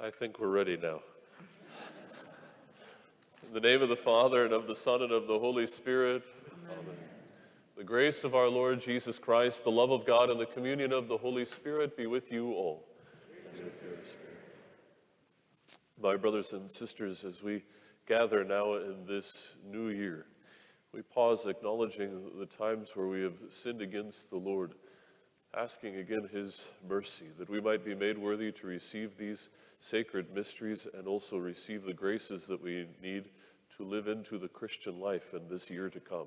I think we're ready now. In the name of the Father, and of the Son, and of the Holy Spirit. Amen. The grace of our Lord Jesus Christ, the love of God, and the communion of the Holy Spirit be with you all. With your spirit. My brothers and sisters, as we gather now in this new year, we pause acknowledging the times where we have sinned against the Lord, asking again His mercy that we might be made worthy to receive these sacred mysteries and also receive the graces that we need to live into the Christian life in this year to come.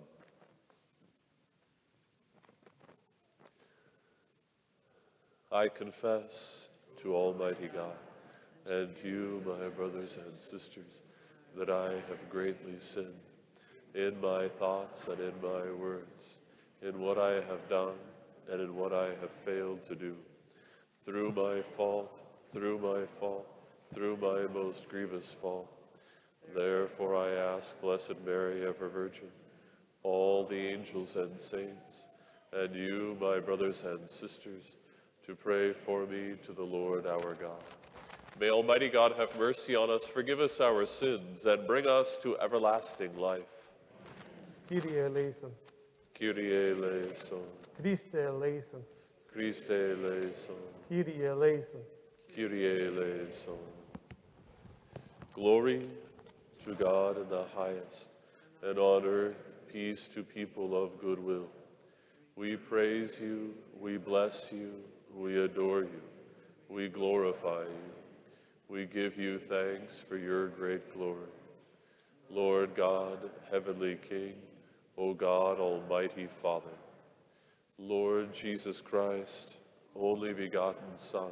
I confess to Almighty God and to you, my brothers and sisters, that I have greatly sinned in my thoughts and in my words, in what I have done and in what I have failed to do. Through my fault, through my fault, through my most grievous fault. Therefore I ask Blessed Mary, ever Virgin, all the angels and saints, and you, my brothers and sisters, to pray for me to the Lord our God. May Almighty God have mercy on us, forgive us our sins, and bring us to everlasting life. Kyrie eleison, Kyrie eleison, Christe eleison, Christe eleison, Kyrie eleison, Kyrie eleison. Glory to God in the highest, and on earth peace to people of good will. We praise you, we bless you, we adore you, we glorify you. We give you thanks for your great glory. Lord God, heavenly King, O God, almighty Father, Lord Jesus Christ, only begotten Son,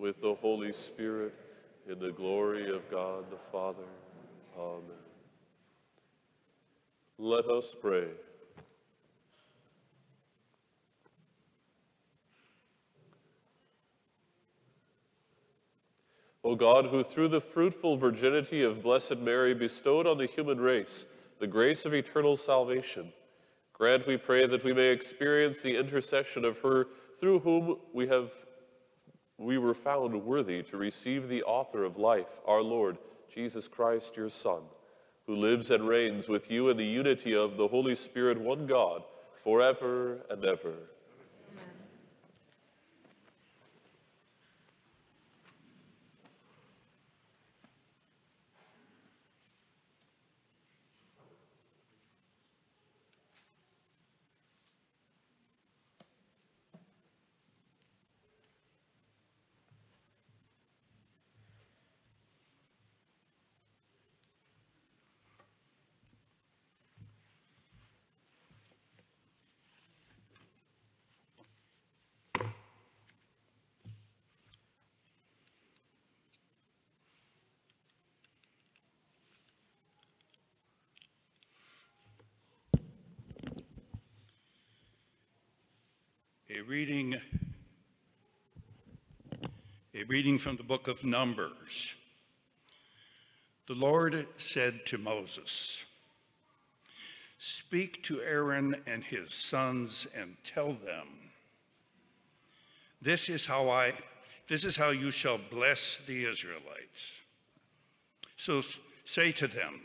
with the Holy Spirit, in the glory of God the Father. Amen. Let us pray. O God, who through the fruitful virginity of Blessed Mary bestowed on the human race the grace of eternal salvation, grant, we pray, that we may experience the intercession of her through whom we have we were found worthy to receive the author of life, our Lord, Jesus Christ, your Son, who lives and reigns with you in the unity of the Holy Spirit, one God, forever and ever. A reading, a reading from the book of Numbers. The Lord said to Moses, Speak to Aaron and his sons and tell them, This is how I this is how you shall bless the Israelites. So say to them,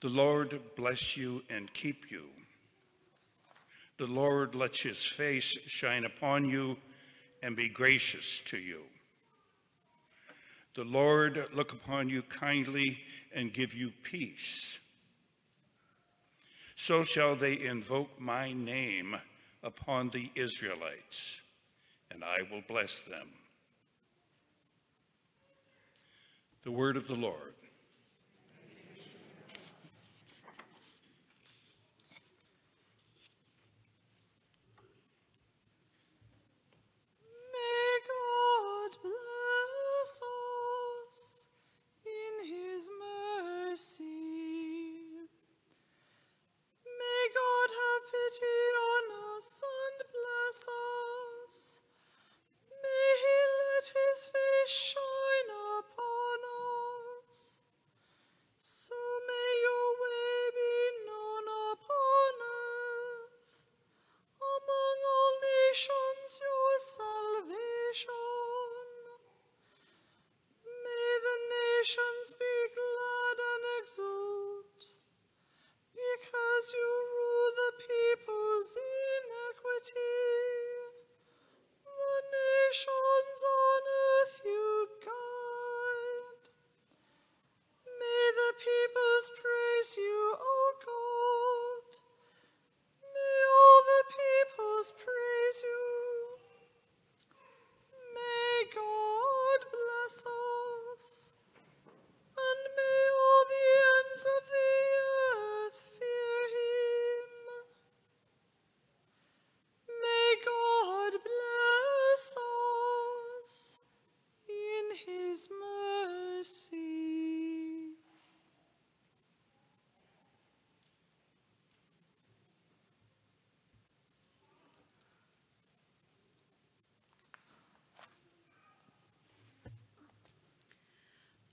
The Lord bless you and keep you. The Lord lets his face shine upon you and be gracious to you. The Lord look upon you kindly and give you peace. So shall they invoke my name upon the Israelites and I will bless them. The word of the Lord.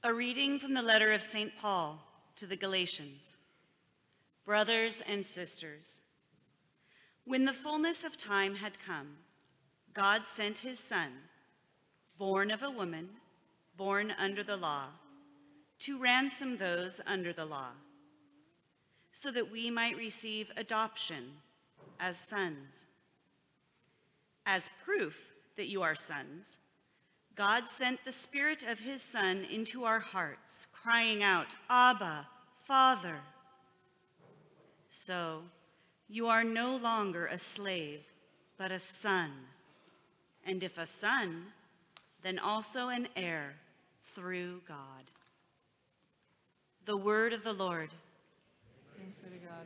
A reading from the letter of St. Paul to the Galatians. Brothers and sisters, when the fullness of time had come, God sent his Son, born of a woman, born under the law, to ransom those under the law, so that we might receive adoption as sons. As proof that you are sons, God sent the Spirit of his Son into our hearts, crying out, Abba, Father. So, you are no longer a slave, but a son. And if a son, then also an heir through God. The word of the Lord. Thanks be to God.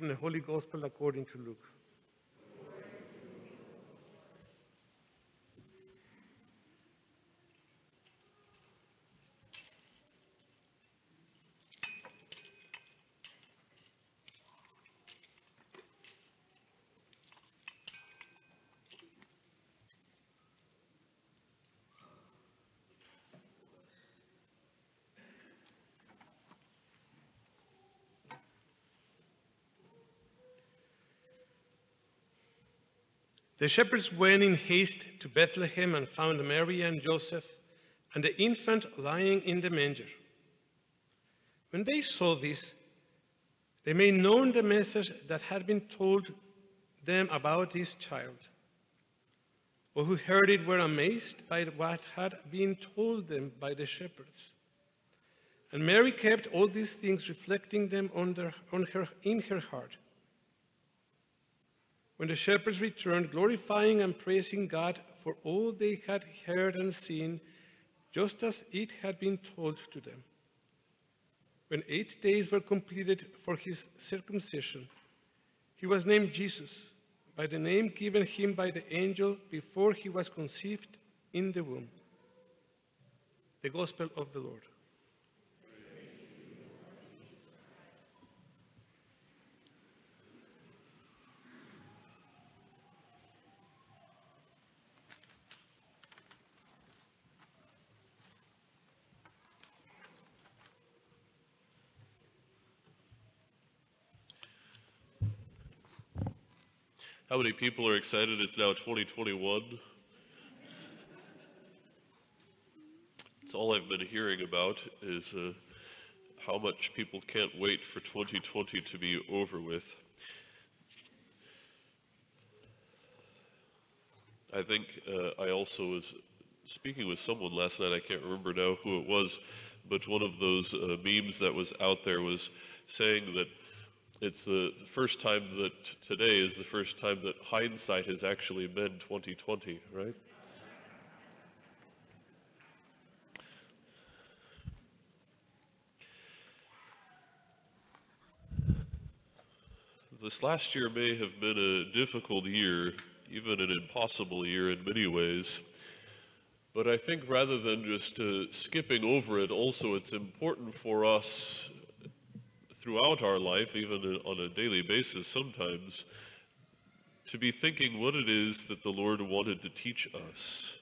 From the Holy Gospel according to Luke. The shepherds went in haste to Bethlehem and found Mary and Joseph and the infant lying in the manger. When they saw this, they made known the message that had been told them about this child. All who heard it were amazed by what had been told them by the shepherds. And Mary kept all these things, reflecting them on, their, on her, in her heart. When the shepherds returned, glorifying and praising God for all they had heard and seen, just as it had been told to them. When eight days were completed for his circumcision, he was named Jesus, by the name given him by the angel before he was conceived in the womb. The Gospel of the Lord. How many people are excited it's now 2021? It's all I've been hearing about is uh, how much people can't wait for 2020 to be over with. I think uh, I also was speaking with someone last night, I can't remember now who it was, but one of those uh, memes that was out there was saying that it's the first time that today is the first time that hindsight has actually been 2020, right? This last year may have been a difficult year, even an impossible year in many ways. But I think rather than just uh, skipping over it, also it's important for us throughout our life, even on a daily basis sometimes, to be thinking what it is that the Lord wanted to teach us.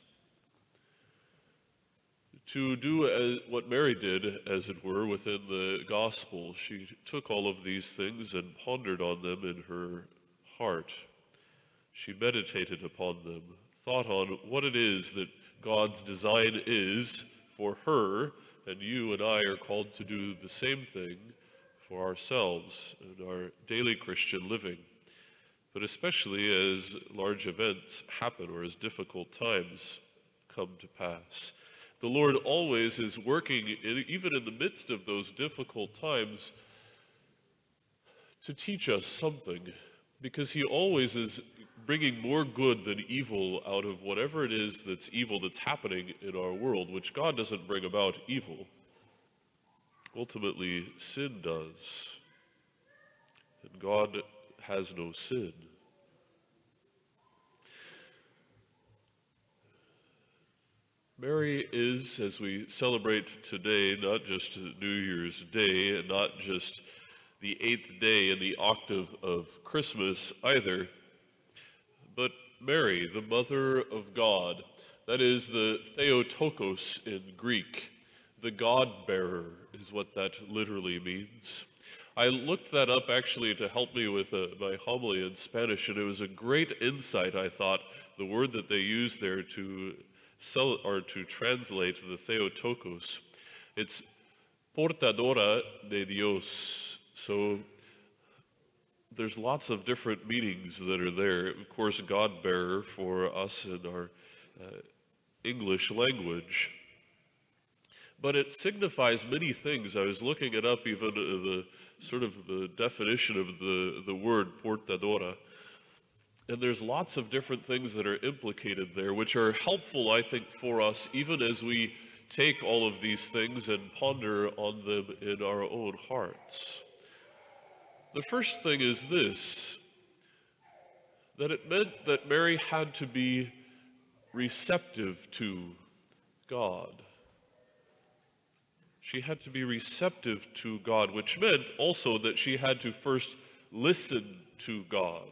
To do as, what Mary did, as it were, within the gospel. She took all of these things and pondered on them in her heart. She meditated upon them, thought on what it is that God's design is for her, and you and I are called to do the same thing for ourselves and our daily Christian living, but especially as large events happen or as difficult times come to pass. The Lord always is working, in, even in the midst of those difficult times, to teach us something, because He always is bringing more good than evil out of whatever it is that's evil that's happening in our world, which God doesn't bring about evil. Ultimately, sin does. And God has no sin. Mary is, as we celebrate today, not just New Year's Day and not just the eighth day in the octave of Christmas either, but Mary, the Mother of God. That is the Theotokos in Greek, the God bearer is what that literally means. I looked that up actually to help me with uh, my homily in Spanish, and it was a great insight, I thought, the word that they use there to sell or to translate the Theotokos. It's portadora de Dios. So there's lots of different meanings that are there. Of course, God bearer for us in our uh, English language but it signifies many things. I was looking it up, even uh, the sort of the definition of the, the word portadora. And there's lots of different things that are implicated there, which are helpful, I think, for us, even as we take all of these things and ponder on them in our own hearts. The first thing is this that it meant that Mary had to be receptive to God. She had to be receptive to God, which meant also that she had to first listen to God.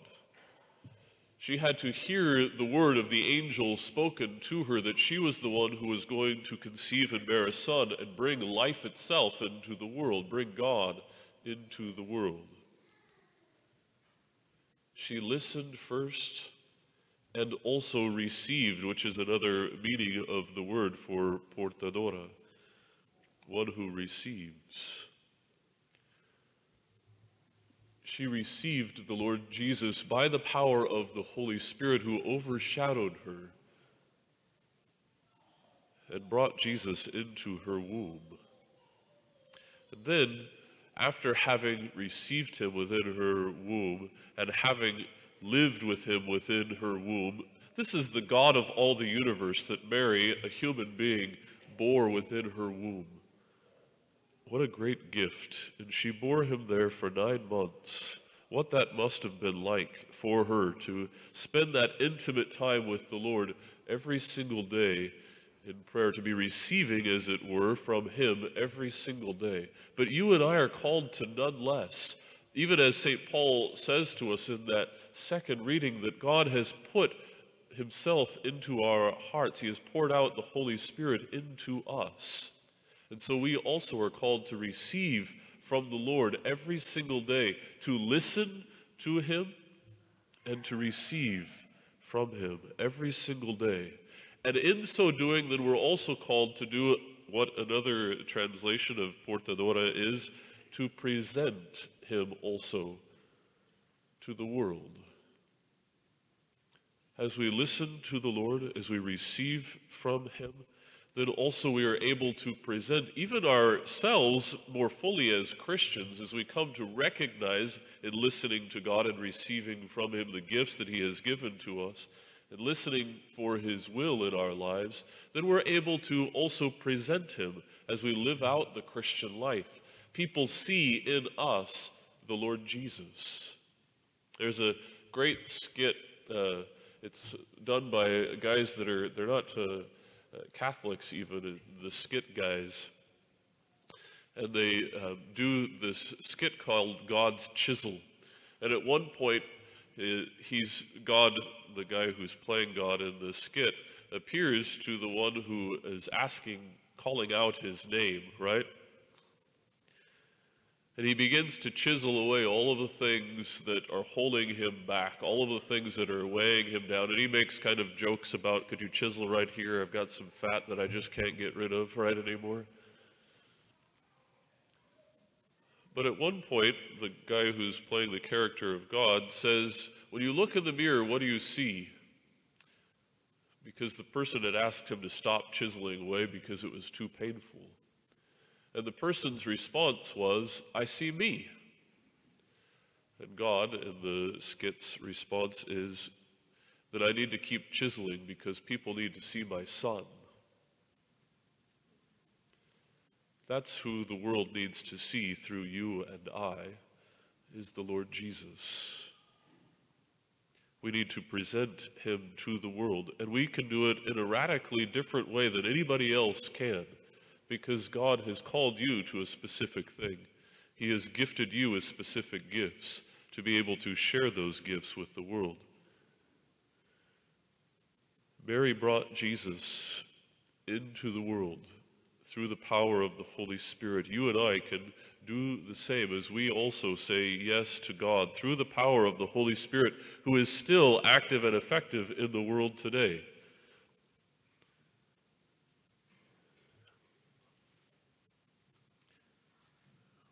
She had to hear the word of the angel spoken to her that she was the one who was going to conceive and bear a son and bring life itself into the world, bring God into the world. She listened first and also received, which is another meaning of the word for portadora, one who receives. She received the Lord Jesus by the power of the Holy Spirit who overshadowed her and brought Jesus into her womb. And then, after having received him within her womb and having lived with him within her womb, this is the God of all the universe that Mary, a human being, bore within her womb. What a great gift. And she bore him there for nine months. What that must have been like for her to spend that intimate time with the Lord every single day in prayer, to be receiving, as it were, from him every single day. But you and I are called to none less. Even as St. Paul says to us in that second reading, that God has put himself into our hearts, he has poured out the Holy Spirit into us. And so we also are called to receive from the Lord every single day, to listen to Him and to receive from Him every single day. And in so doing, then we're also called to do what another translation of portadora is to present Him also to the world. As we listen to the Lord, as we receive from Him, then also we are able to present even ourselves more fully as Christians as we come to recognize in listening to God and receiving from Him the gifts that He has given to us and listening for His will in our lives, then we're able to also present Him as we live out the Christian life. People see in us the Lord Jesus. There's a great skit. Uh, it's done by guys that are, they're not. Uh, Catholics even, uh, the skit guys. And they uh, do this skit called God's Chisel. And at one point, he's God, the guy who's playing God in the skit, appears to the one who is asking, calling out his name, right? And he begins to chisel away all of the things that are holding him back, all of the things that are weighing him down. And he makes kind of jokes about, could you chisel right here? I've got some fat that I just can't get rid of right anymore. But at one point, the guy who's playing the character of God says, When you look in the mirror, what do you see? Because the person had asked him to stop chiseling away because it was too painful. And the person's response was, I see me. And God, in the skit's response, is that I need to keep chiseling because people need to see my son. That's who the world needs to see through you and I, is the Lord Jesus. We need to present him to the world, and we can do it in a radically different way than anybody else can because God has called you to a specific thing. He has gifted you with specific gifts to be able to share those gifts with the world. Mary brought Jesus into the world through the power of the Holy Spirit. You and I can do the same as we also say yes to God through the power of the Holy Spirit, who is still active and effective in the world today.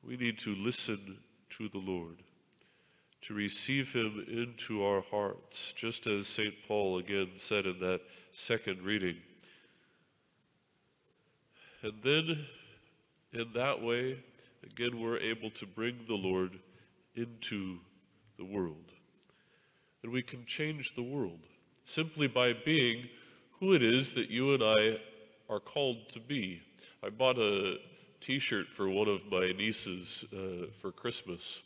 We need to listen to the Lord, to receive him into our hearts, just as St. Paul again said in that second reading. And then, in that way, again, we're able to bring the Lord into the world. And we can change the world simply by being who it is that you and I are called to be. I bought a t shirt for one of my nieces uh, for Christmas.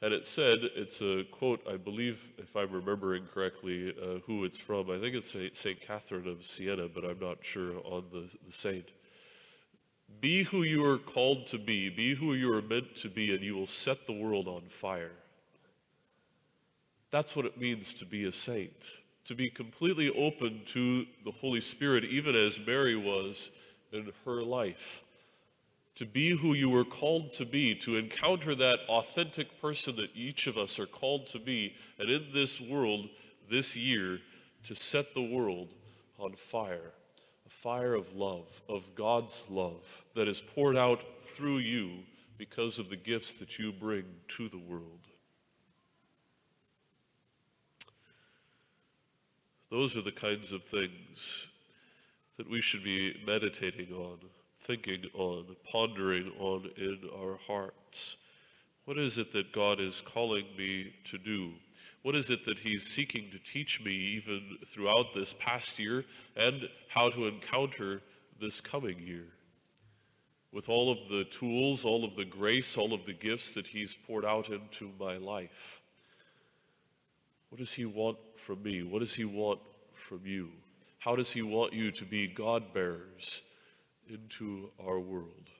And it said, it's a quote, I believe, if I'm remembering correctly, uh, who it's from. I think it's St. Catherine of Siena, but I'm not sure on the, the saint. Be who you are called to be, be who you are meant to be, and you will set the world on fire. That's what it means to be a saint, to be completely open to the Holy Spirit, even as Mary was in her life to be who you were called to be, to encounter that authentic person that each of us are called to be, and in this world, this year, to set the world on fire. A fire of love, of God's love that is poured out through you because of the gifts that you bring to the world. Those are the kinds of things that we should be meditating on thinking on, pondering on in our hearts. What is it that God is calling me to do? What is it that He's seeking to teach me even throughout this past year and how to encounter this coming year? With all of the tools, all of the grace, all of the gifts that He's poured out into my life. What does He want from me? What does He want from you? How does He want you to be God bearers into our world.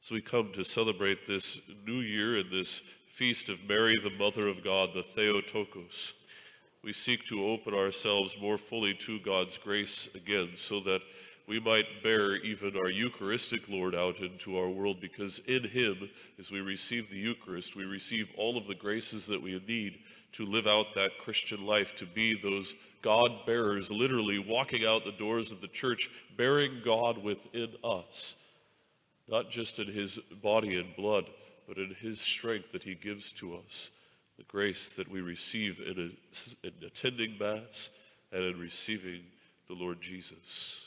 So we come to celebrate this new year and this feast of Mary, the Mother of God, the Theotokos. We seek to open ourselves more fully to God's grace again so that we might bear even our Eucharistic Lord out into our world because in Him, as we receive the Eucharist, we receive all of the graces that we need to live out that Christian life, to be those God bearers, literally walking out the doors of the church, bearing God within us, not just in his body and blood, but in his strength that he gives to us, the grace that we receive in, a, in attending Mass and in receiving the Lord Jesus.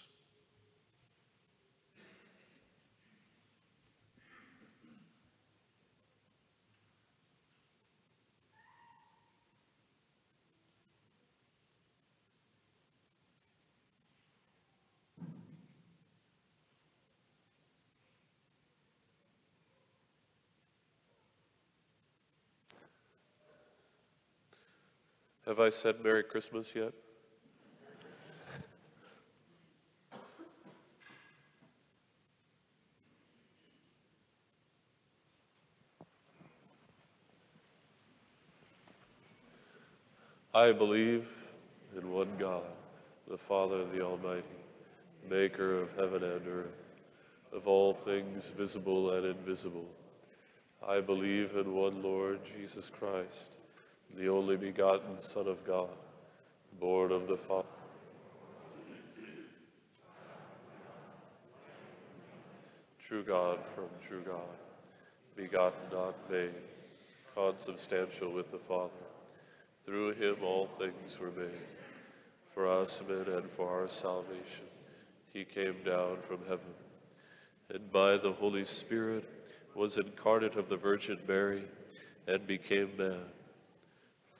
Have I said Merry Christmas yet? I believe in one God, the Father, the Almighty, maker of heaven and earth, of all things visible and invisible. I believe in one Lord, Jesus Christ, the only begotten Son of God, born of the Father. True God from true God, begotten, not made, consubstantial with the Father. Through him all things were made. For us men and for our salvation, he came down from heaven, and by the Holy Spirit was incarnate of the Virgin Mary, and became man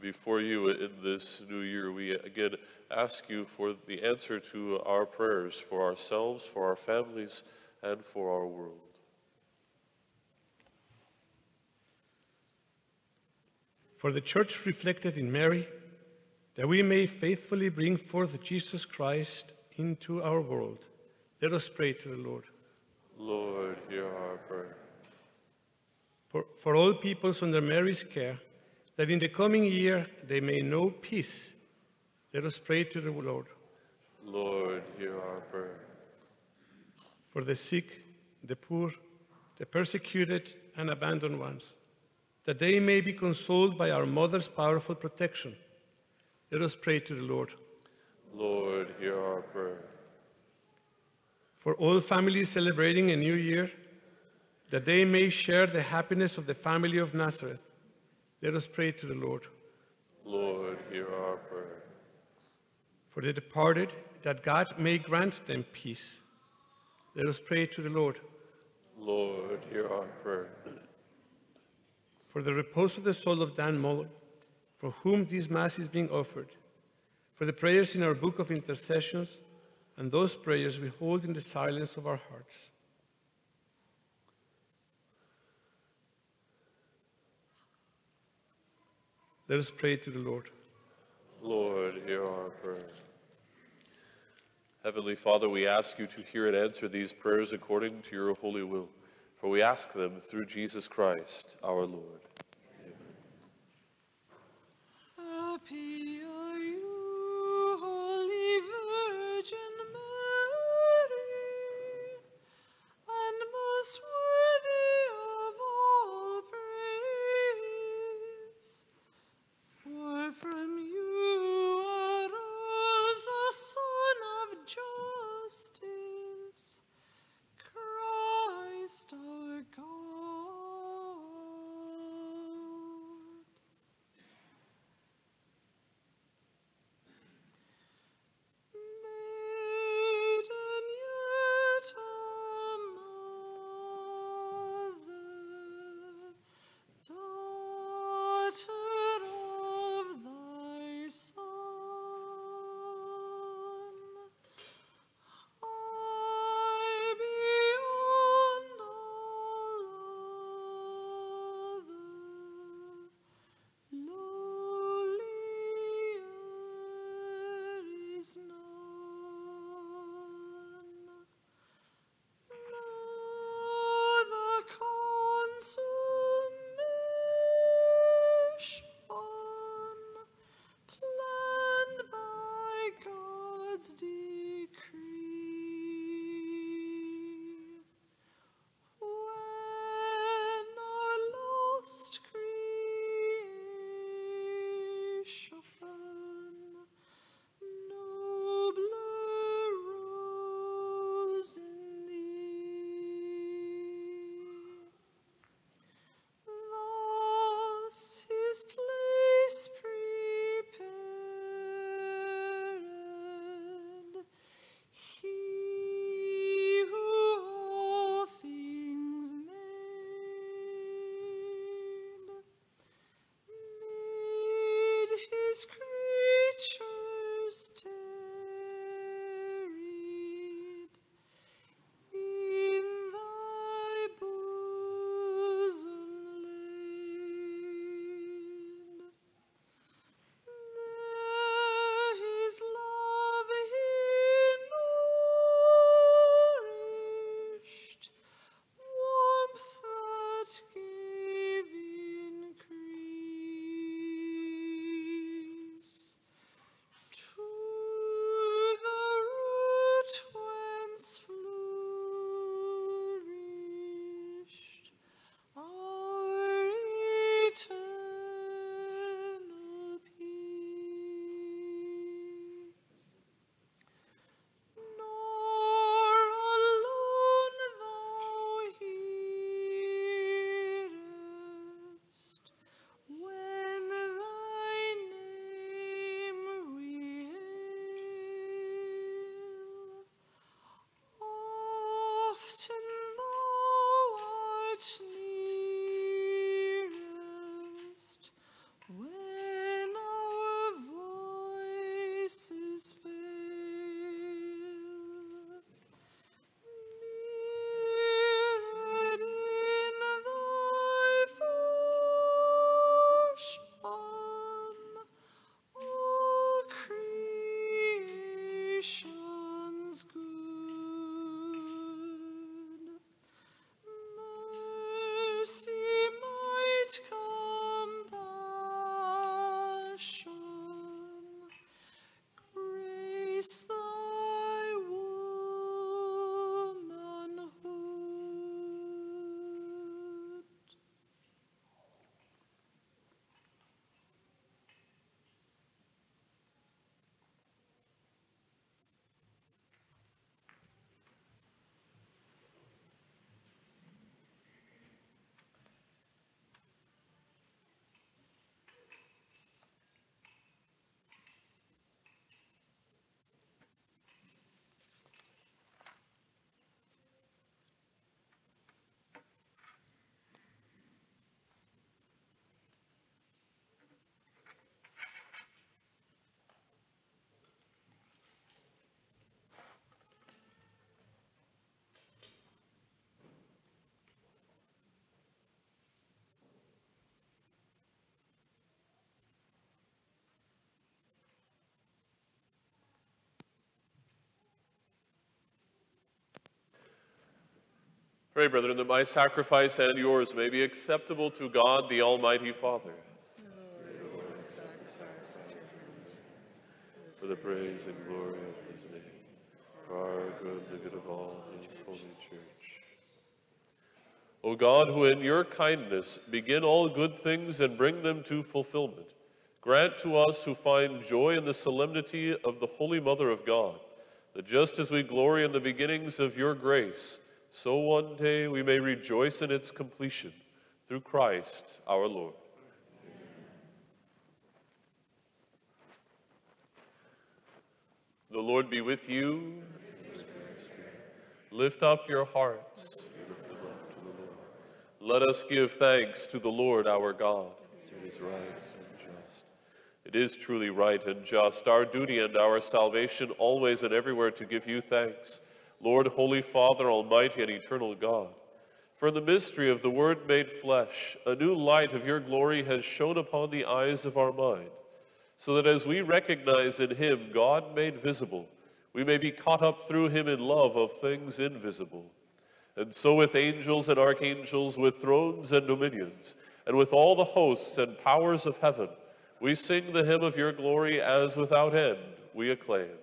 before you in this new year, we again ask you for the answer to our prayers for ourselves, for our families, and for our world. For the church reflected in Mary, that we may faithfully bring forth Jesus Christ into our world. Let us pray to the Lord. Lord, hear our prayer. For, for all peoples under Mary's care, that in the coming year they may know peace, let us pray to the Lord. Lord, hear our prayer. For the sick, the poor, the persecuted, and abandoned ones, that they may be consoled by our Mother's powerful protection, let us pray to the Lord. Lord, hear our prayer. For all families celebrating a new year, that they may share the happiness of the family of Nazareth, let us pray to the Lord. Lord, hear our prayer. For the departed, that God may grant them peace, let us pray to the Lord. Lord, hear our prayer. For the repose of the soul of Dan Mullen, for whom this Mass is being offered, for the prayers in our book of intercessions, and those prayers we hold in the silence of our hearts. Let us pray to the Lord. Lord, hear our prayer. Heavenly Father, we ask you to hear and answer these prayers according to your holy will, for we ask them through Jesus Christ, our Lord. Happy Pray, brethren, that my sacrifice and yours may be acceptable to God, the Almighty Father. For the praise and glory of his name, for our good the good of all his holy church. O God, who in your kindness begin all good things and bring them to fulfillment, grant to us who find joy in the solemnity of the Holy Mother of God, that just as we glory in the beginnings of your grace, so one day we may rejoice in its completion through Christ our Lord. The Lord be with you. Lift up your hearts. Up. Let us give thanks to the Lord our God. It is right and just. It is truly right and just, our duty and our salvation, always and everywhere to give you thanks, Lord, Holy Father, Almighty and eternal God. For in the mystery of the Word made flesh, a new light of your glory has shone upon the eyes of our mind so that as we recognize in him God made visible, we may be caught up through him in love of things invisible. And so with angels and archangels, with thrones and dominions, and with all the hosts and powers of heaven, we sing the hymn of your glory as without end we acclaim.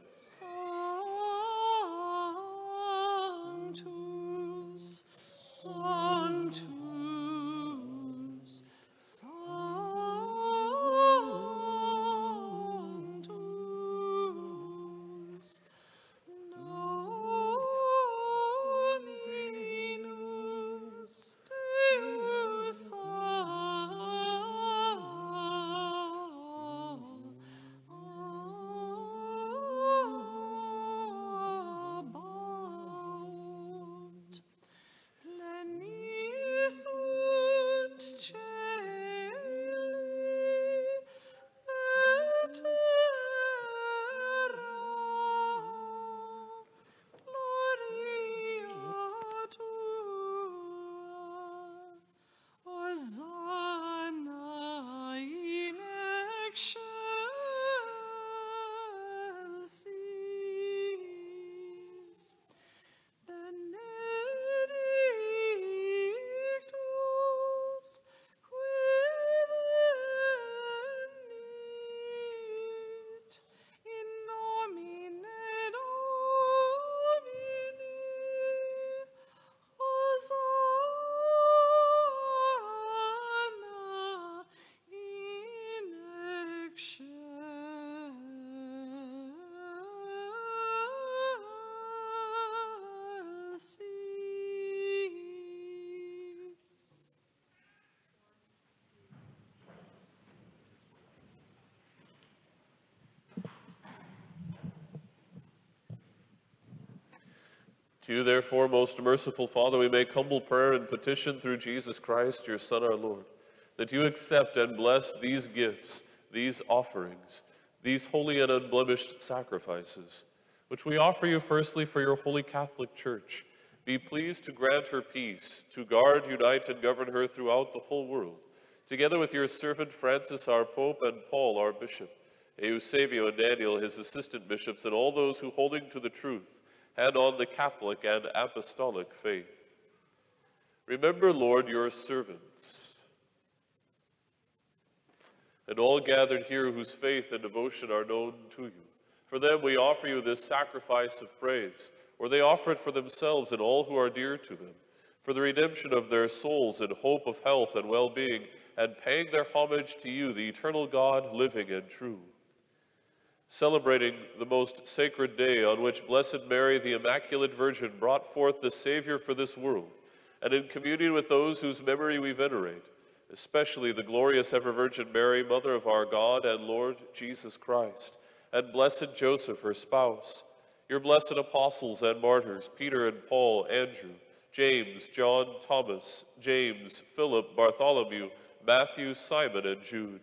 Und To you, therefore, most merciful Father, we make humble prayer and petition through Jesus Christ, your Son, our Lord, that you accept and bless these gifts, these offerings, these holy and unblemished sacrifices, which we offer you firstly for your holy Catholic Church. Be pleased to grant her peace, to guard, unite, and govern her throughout the whole world, together with your servant Francis, our Pope, and Paul, our Bishop, Eusebio and Daniel, his assistant bishops, and all those who, holding to the truth, and on the Catholic and Apostolic faith. Remember, Lord, your servants, and all gathered here whose faith and devotion are known to you. For them we offer you this sacrifice of praise, or they offer it for themselves and all who are dear to them, for the redemption of their souls in hope of health and well-being, and paying their homage to you, the eternal God, living and true celebrating the most sacred day on which Blessed Mary, the Immaculate Virgin, brought forth the Savior for this world, and in communion with those whose memory we venerate, especially the glorious ever Virgin Mary, Mother of our God and Lord Jesus Christ, and blessed Joseph, her spouse, your blessed apostles and martyrs, Peter and Paul, Andrew, James, John, Thomas, James, Philip, Bartholomew, Matthew, Simon, and Jude.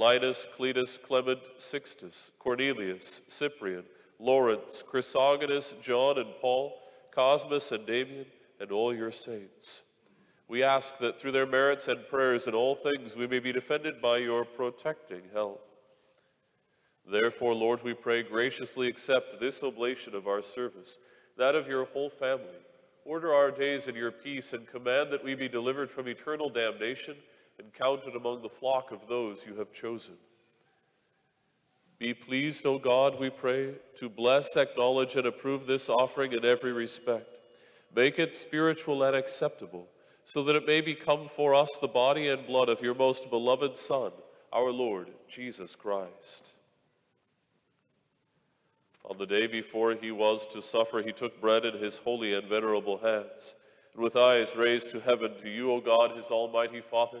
Linus, Cletus, Clement, Sixtus, Cornelius, Cyprian, Lawrence, Chrysogonus, John and Paul, Cosmas and Damian, and all your saints. We ask that through their merits and prayers in all things we may be defended by your protecting help. Therefore, Lord, we pray graciously accept this oblation of our service, that of your whole family, Order our days in your peace and command that we be delivered from eternal damnation and counted among the flock of those you have chosen. Be pleased, O God, we pray, to bless, acknowledge, and approve this offering in every respect. Make it spiritual and acceptable, so that it may become for us the body and blood of your most beloved Son, our Lord Jesus Christ. On the day before he was to suffer, he took bread in his holy and venerable hands, and with eyes raised to heaven to you, O God, his almighty Father,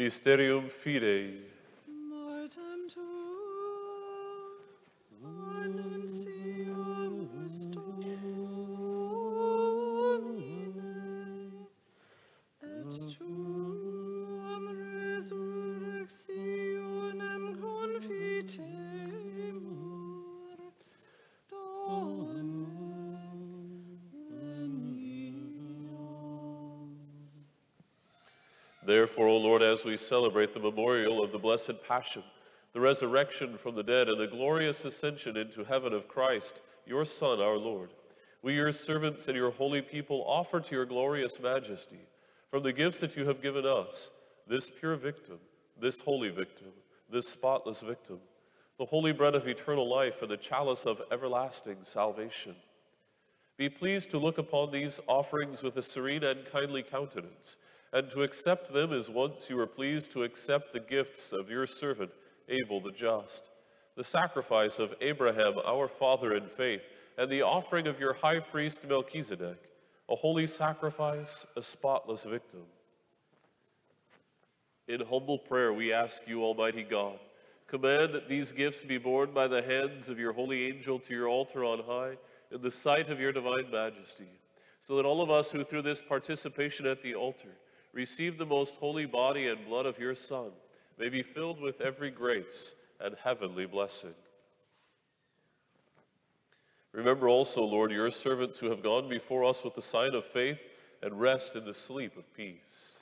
mysterium fidei we celebrate the memorial of the blessed Passion, the resurrection from the dead, and the glorious ascension into heaven of Christ, your Son, our Lord, we, your servants and your holy people, offer to your glorious majesty, from the gifts that you have given us, this pure victim, this holy victim, this spotless victim, the holy bread of eternal life, and the chalice of everlasting salvation. Be pleased to look upon these offerings with a serene and kindly countenance, and to accept them as once you were pleased to accept the gifts of your servant Abel the just, the sacrifice of Abraham our father in faith, and the offering of your high priest Melchizedek, a holy sacrifice, a spotless victim. In humble prayer, we ask you, Almighty God, command that these gifts be borne by the hands of your holy angel to your altar on high, in the sight of your divine majesty, so that all of us who through this participation at the altar receive the most holy body and blood of your Son may be filled with every grace and heavenly blessing. Remember also, Lord, your servants who have gone before us with the sign of faith and rest in the sleep of peace.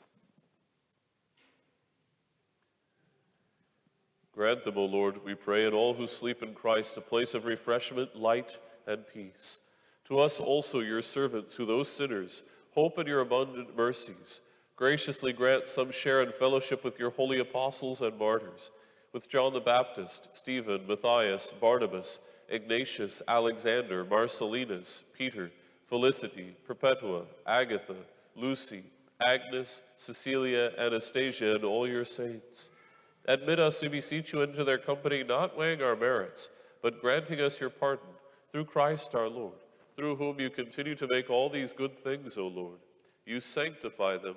Grant them, O Lord, we pray, and all who sleep in Christ a place of refreshment, light, and peace. To us also, your servants, who those sinners hope in your abundant mercies, graciously grant some share and fellowship with your holy apostles and martyrs, with John the Baptist, Stephen, Matthias, Barnabas, Ignatius, Alexander, Marcellinus, Peter, Felicity, Perpetua, Agatha, Lucy, Agnes, Cecilia, Anastasia, and all your saints. Admit us, we beseech you, into their company, not weighing our merits, but granting us your pardon, through Christ our Lord, through whom you continue to make all these good things, O Lord. You sanctify them,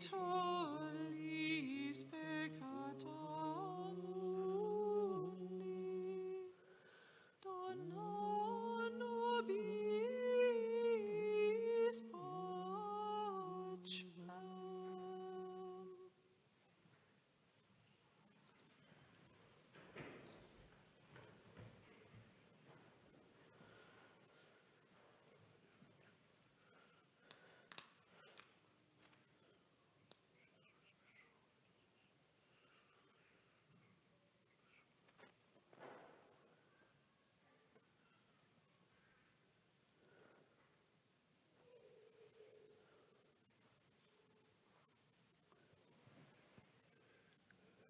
Qui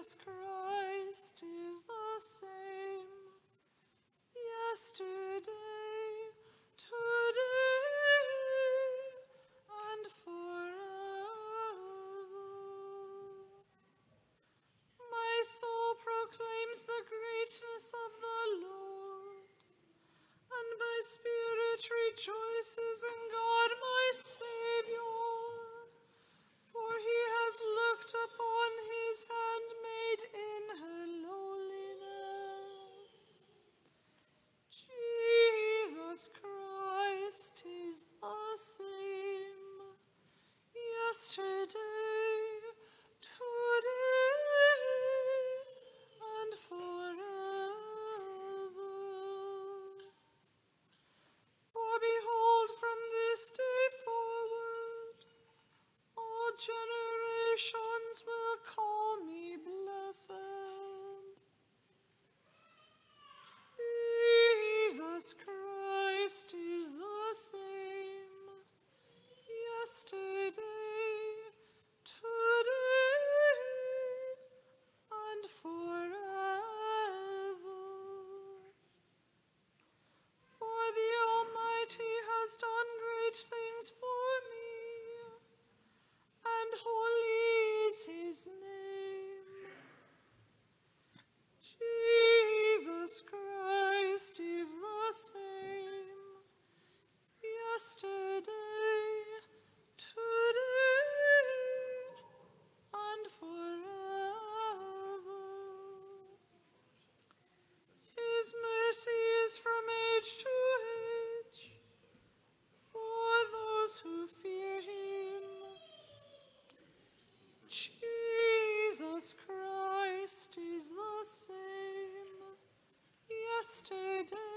Jesus Christ is the same yesterday, today, and forever. My soul proclaims the greatness of the Lord, and my spirit rejoices in Christ is the same yesterday. Jesus Christ is the same yesterday.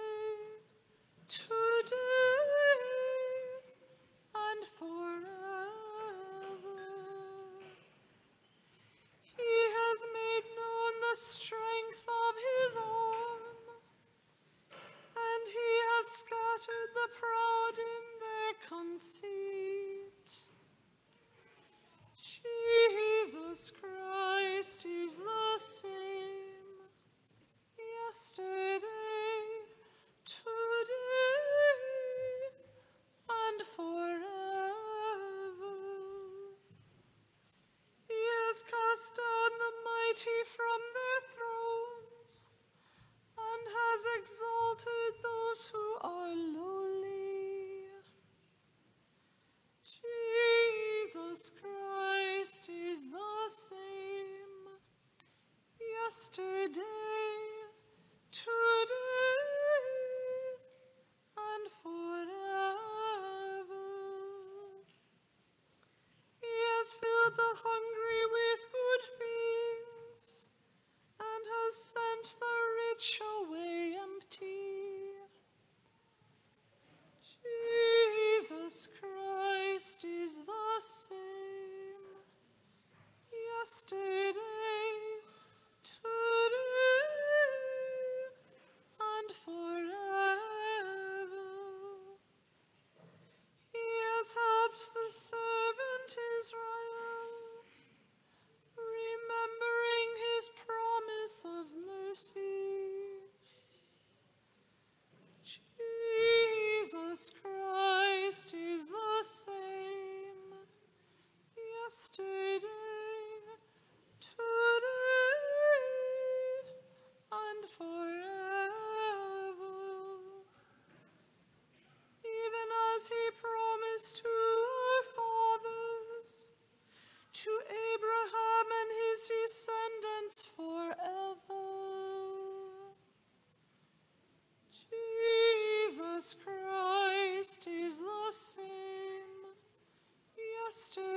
the home Jesus Christ is the same yesterday.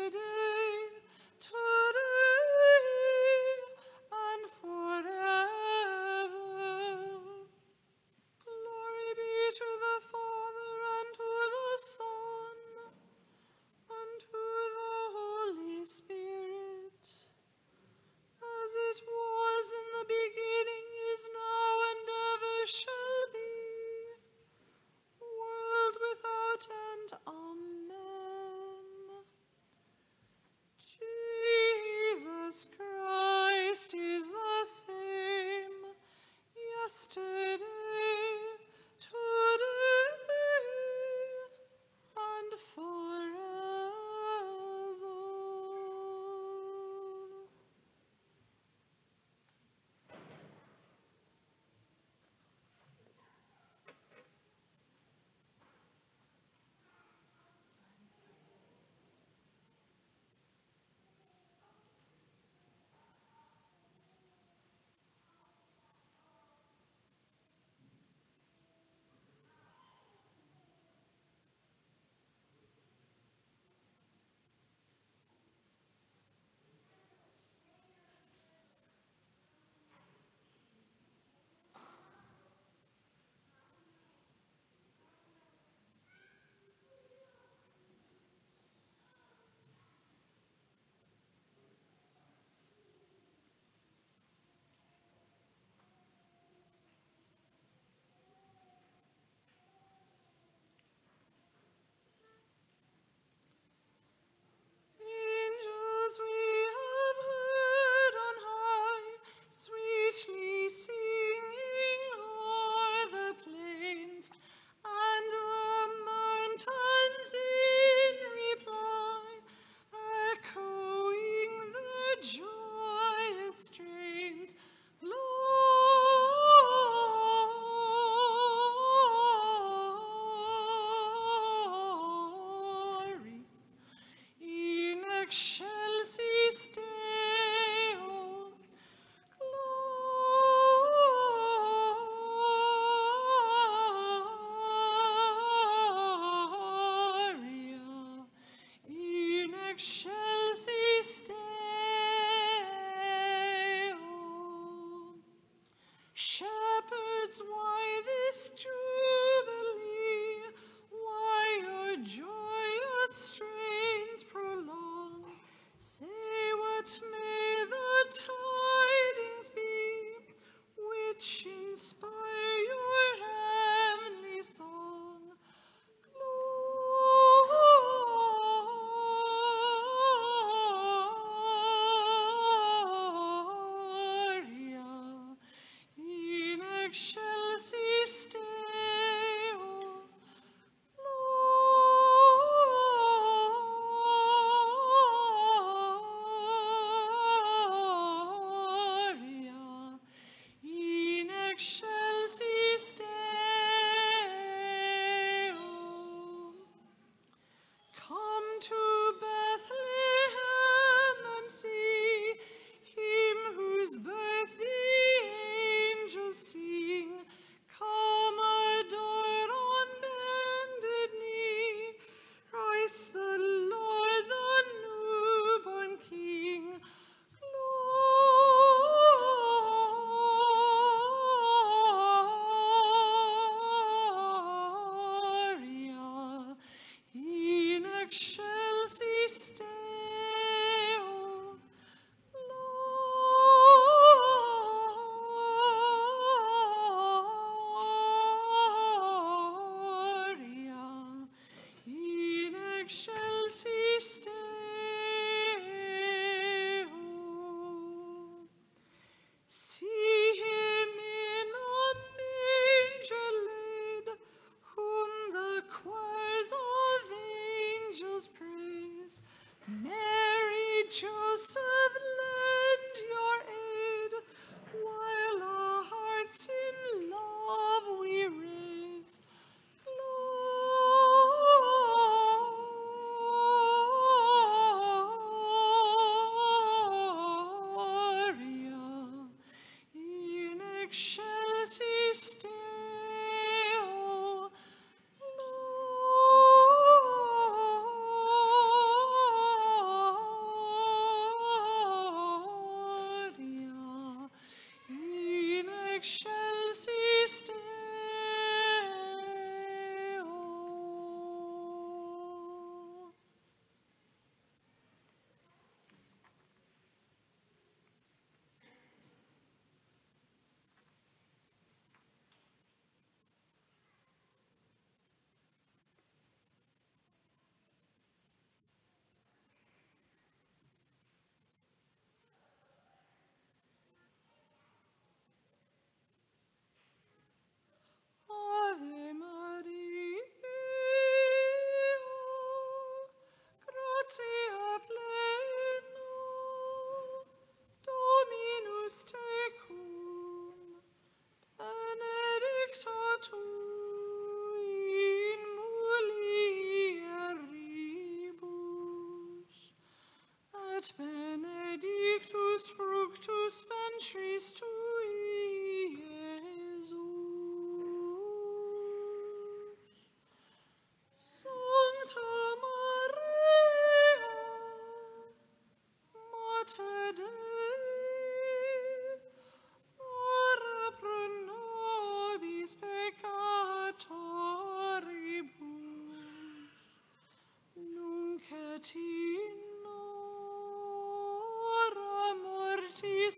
Et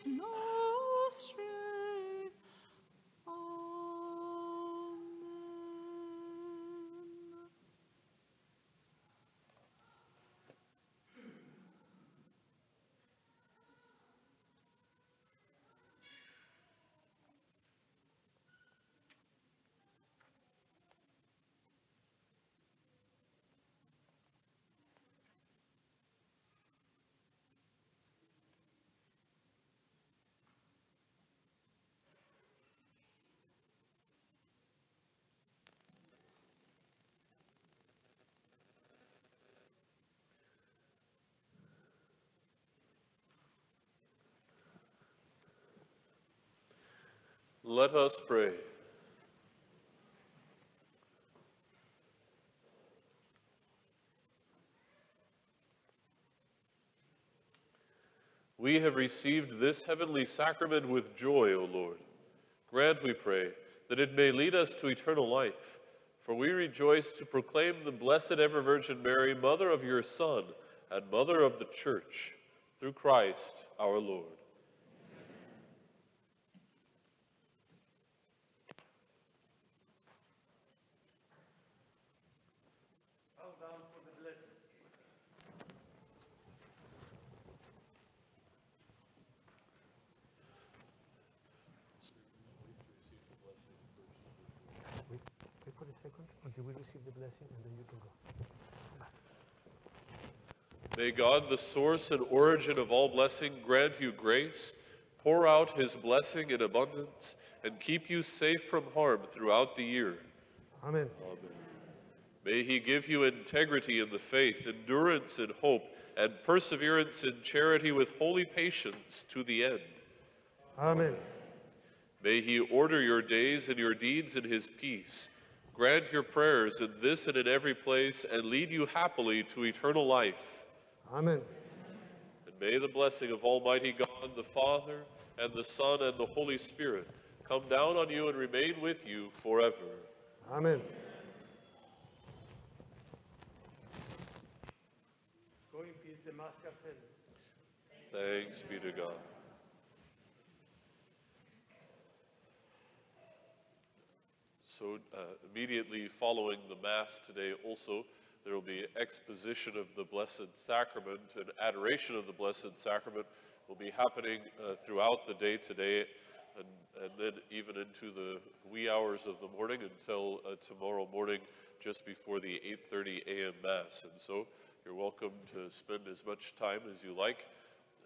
mortis Let us pray. We have received this heavenly sacrament with joy, O Lord. Grant, we pray, that it may lead us to eternal life. For we rejoice to proclaim the Blessed Ever Virgin Mary, Mother of your Son and Mother of the Church, through Christ our Lord. Wait, wait for a until we receive the blessing and then you can go. May God, the source and origin of all blessing, grant you grace, pour out his blessing in abundance, and keep you safe from harm throughout the year. Amen. May he give you integrity in the faith, endurance in hope, and perseverance in charity with holy patience to the end. Amen. May he order your days and your deeds in his peace, grant your prayers in this and in every place, and lead you happily to eternal life. Amen. And may the blessing of Almighty God, the Father, and the Son, and the Holy Spirit come down on you and remain with you forever. Amen. Go in peace, the Mass has ended. Thanks be to God. So uh, immediately following the Mass today also, there will be exposition of the Blessed Sacrament and adoration of the Blessed Sacrament will be happening uh, throughout the day today and, and then even into the wee hours of the morning until uh, tomorrow morning just before the 8.30 a.m. Mass. And so you're welcome to spend as much time as you like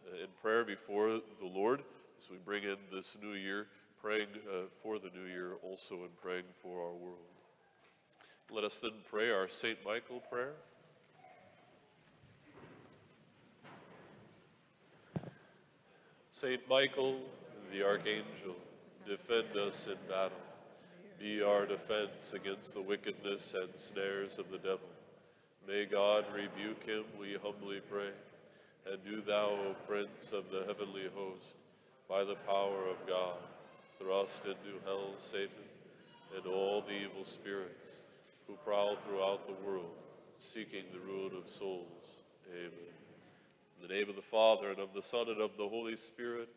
uh, in prayer before the Lord as we bring in this new year, praying uh, for the new year also and praying for our world. Let us then pray our St. Michael prayer. Saint Michael, the Archangel, defend us in battle. Be our defense against the wickedness and snares of the devil. May God rebuke him, we humbly pray. And do thou, O Prince of the heavenly host, by the power of God, thrust into hell Satan and all the evil spirits who prowl throughout the world, seeking the ruin of souls. Amen. In the name of the Father, and of the Son, and of the Holy Spirit.